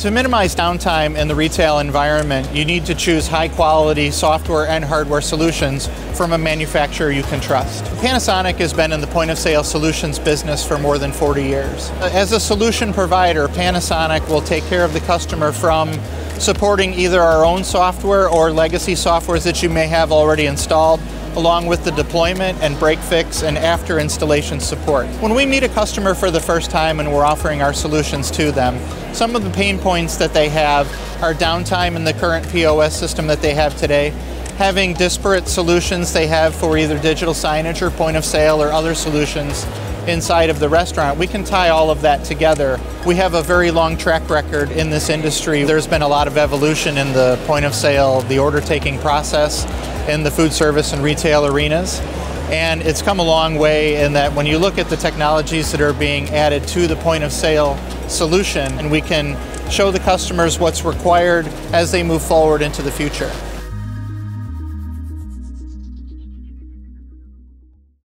To minimize downtime in the retail environment, you need to choose high quality software and hardware solutions from a manufacturer you can trust. Panasonic has been in the point of sale solutions business for more than 40 years. As a solution provider, Panasonic will take care of the customer from supporting either our own software or legacy softwares that you may have already installed along with the deployment and break fix and after installation support. When we meet a customer for the first time and we're offering our solutions to them, some of the pain points that they have are downtime in the current POS system that they have today, having disparate solutions they have for either digital signage or point of sale or other solutions inside of the restaurant. We can tie all of that together. We have a very long track record in this industry. There's been a lot of evolution in the point of sale, the order taking process in the food service and retail arenas. And it's come a long way in that when you look at the technologies that are being added to the point of sale solution, and we can show the customers what's required as they move forward into the future.